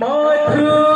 Hare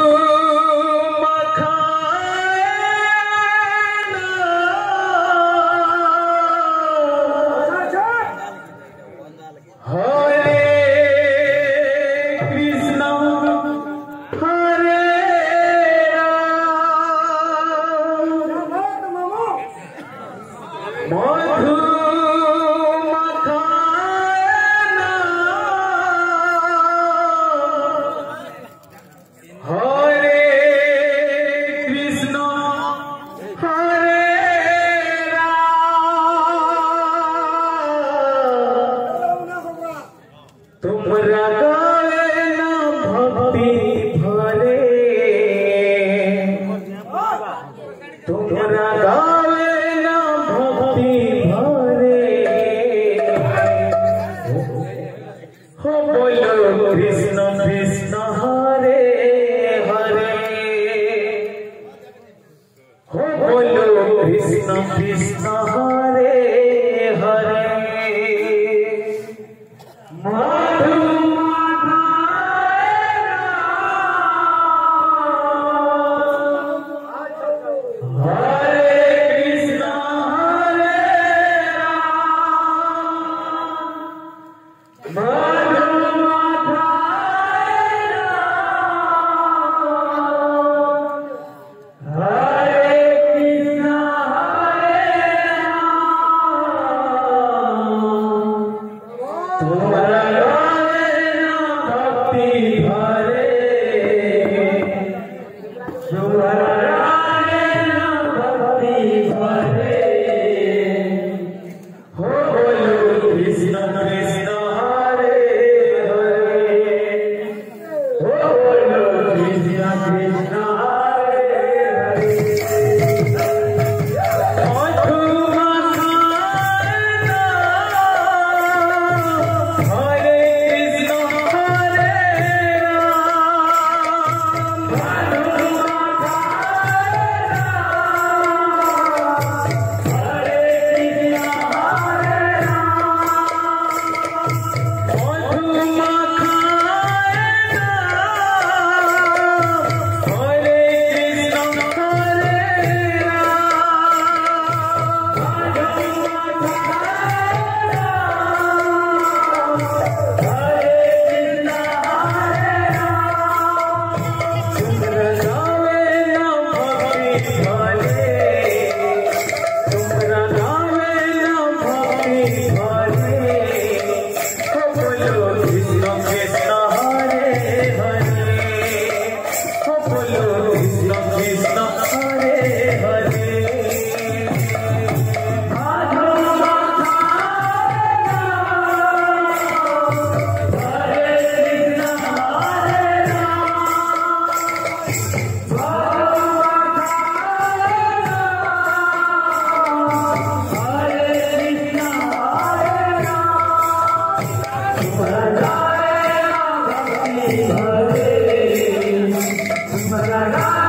सजाया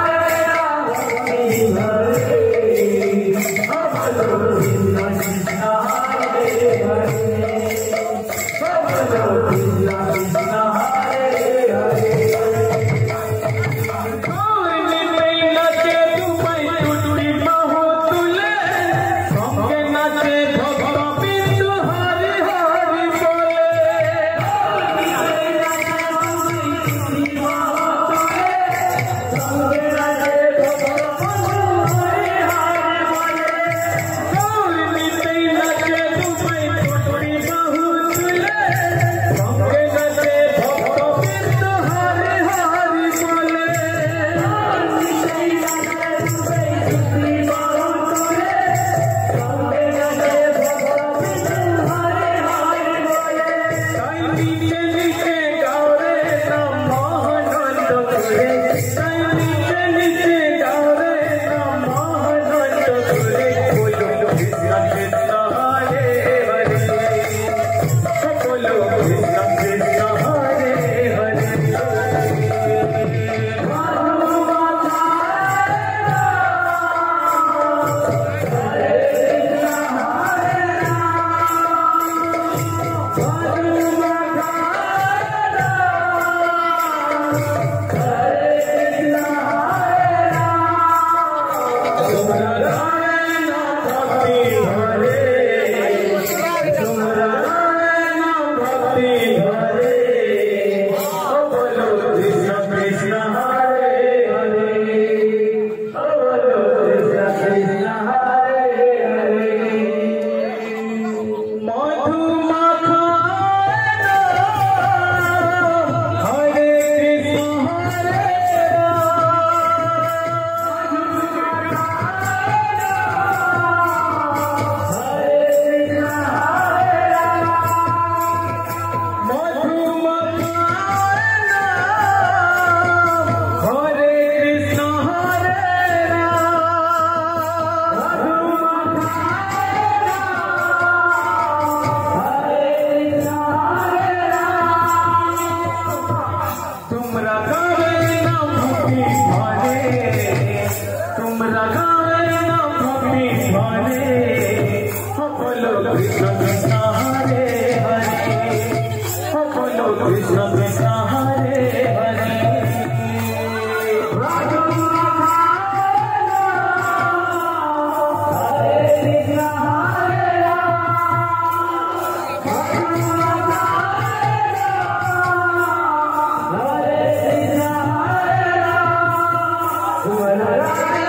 Amém.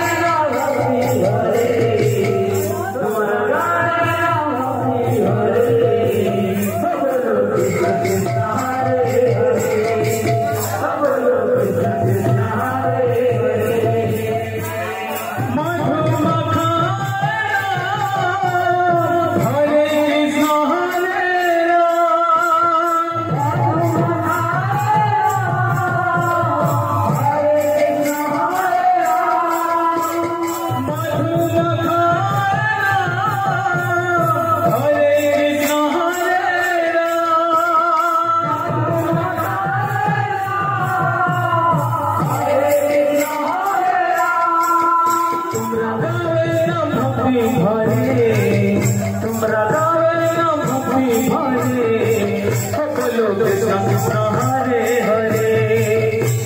तुमरा गावे ना भक्ति भरे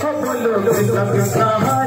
हो बोलो